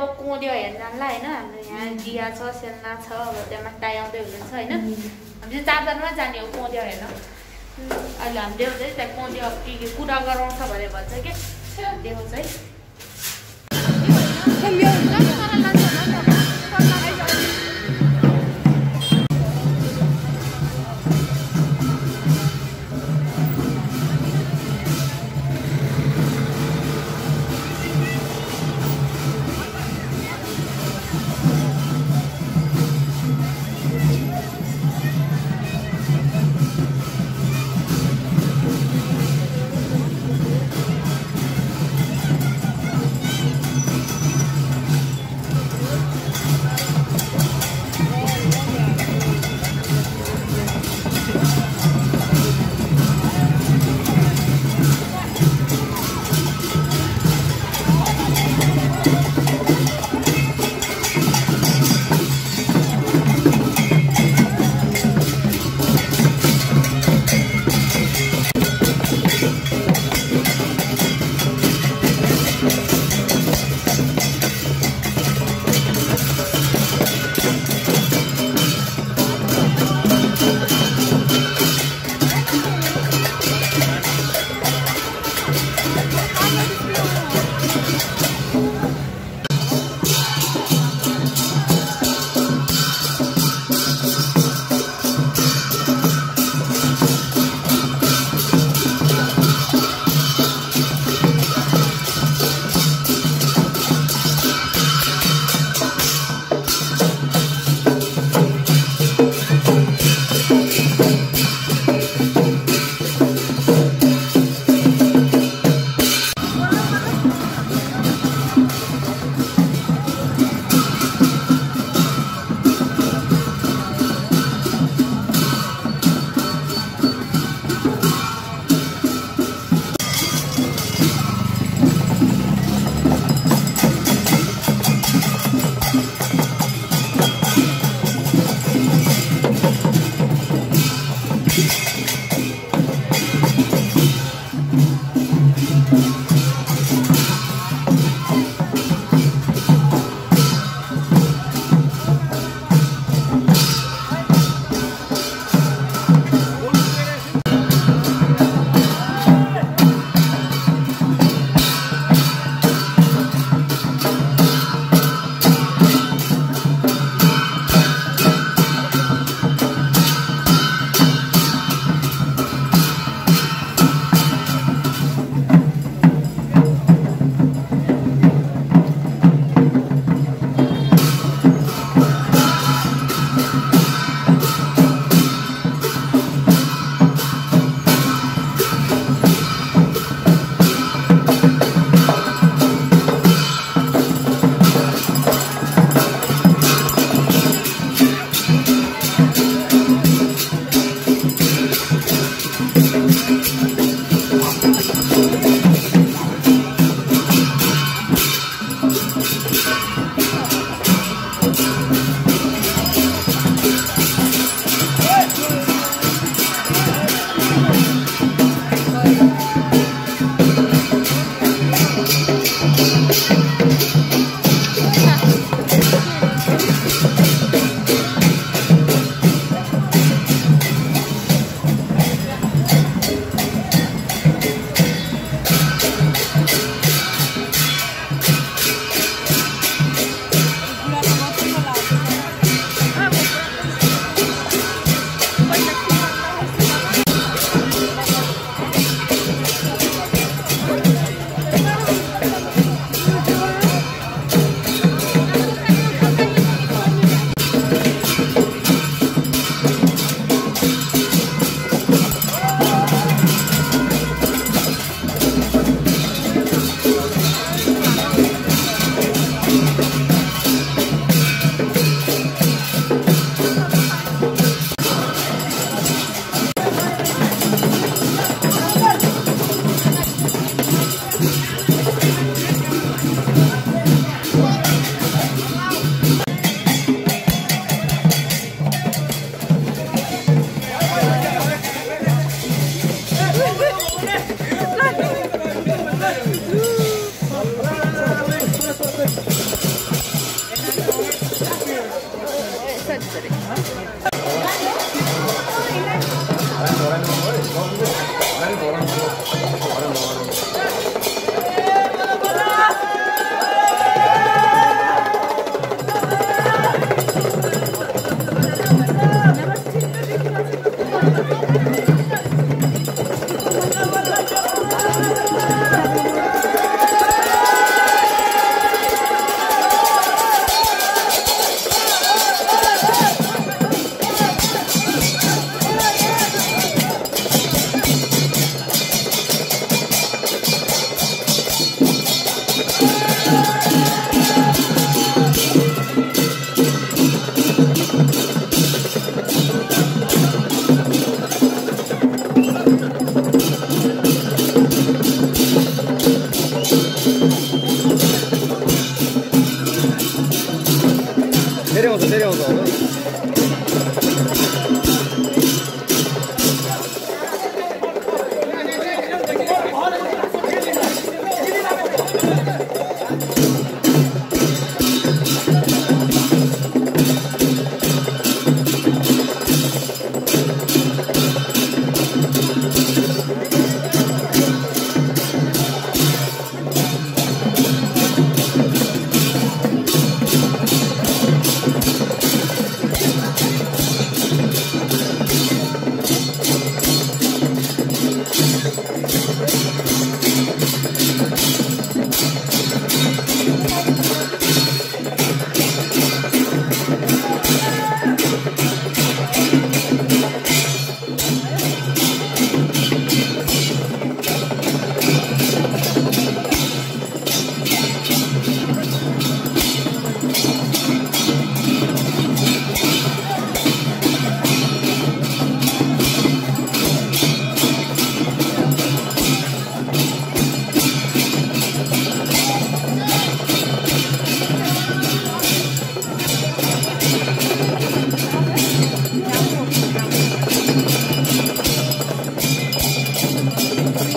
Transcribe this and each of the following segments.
अब कोद्यो हेर्न जानला होइन हाम्रो यहाँ दिया छ सेलना छ अब त्यहाँ माथि आउँदै हुनुहुन्छ होइन। हामी चाहिँ चारजनमा जाने हो कोद्यो हेर्न। अहिले हामी देखाउँछ है त्यहाँ कोद्यो के के कुरा गराउँछ भनेर भन्छ कि? देखाउँछ है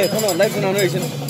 एउटा है फुना हुन्छ